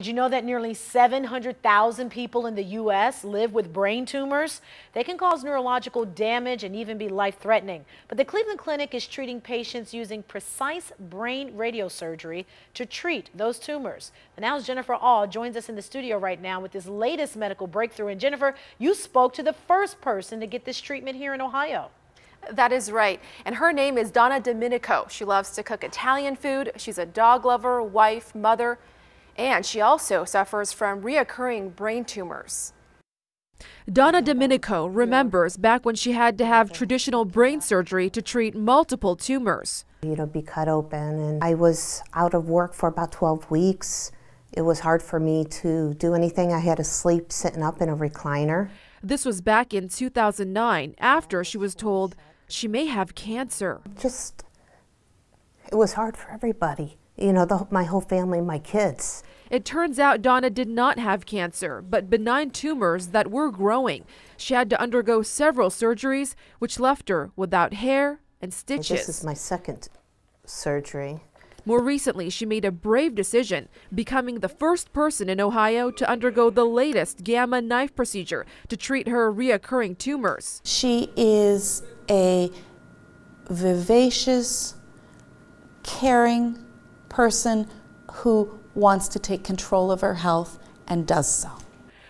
Did you know that nearly 700,000 people in the U.S. live with brain tumors? They can cause neurological damage and even be life-threatening. But the Cleveland Clinic is treating patients using precise brain radiosurgery to treat those tumors. And now Jennifer Auh joins us in the studio right now with this latest medical breakthrough. And Jennifer, you spoke to the first person to get this treatment here in Ohio. That is right. And her name is Donna Domenico. She loves to cook Italian food. She's a dog lover, wife, mother. And she also suffers from reoccurring brain tumors. Donna Domenico remembers back when she had to have traditional brain surgery to treat multiple tumors. You know, be cut open, and I was out of work for about 12 weeks. It was hard for me to do anything. I had to sleep sitting up in a recliner. This was back in 2009 after she was told she may have cancer. Just, it was hard for everybody. You know, the, my whole family, my kids. It turns out Donna did not have cancer, but benign tumors that were growing. She had to undergo several surgeries, which left her without hair and stitches. This is my second surgery. More recently, she made a brave decision, becoming the first person in Ohio to undergo the latest gamma knife procedure to treat her reoccurring tumors. She is a vivacious, caring person who wants to take control of her health and does so.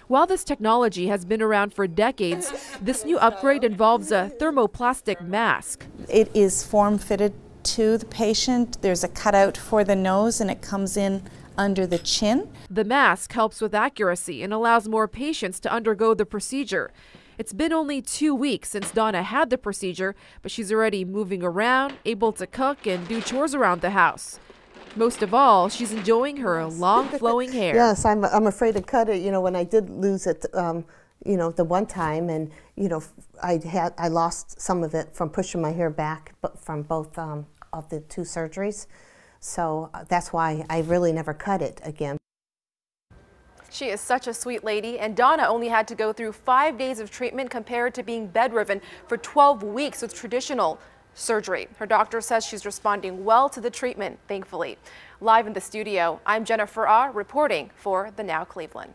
While this technology has been around for decades, this new upgrade involves a thermoplastic mask. It is form fitted to the patient. There's a cutout for the nose and it comes in under the chin. The mask helps with accuracy and allows more patients to undergo the procedure. It's been only two weeks since Donna had the procedure, but she's already moving around, able to cook and do chores around the house. Most of all, she's enjoying her long flowing hair. yes, I'm, I'm afraid to cut it. You know, when I did lose it, um, you know, the one time, and you know, I had I lost some of it from pushing my hair back, but from both um, of the two surgeries. So uh, that's why I really never cut it again. She is such a sweet lady, and Donna only had to go through five days of treatment compared to being bedridden for 12 weeks with traditional surgery. Her doctor says she's responding well to the treatment, thankfully. Live in the studio, I'm Jennifer Ah, reporting for the Now Cleveland.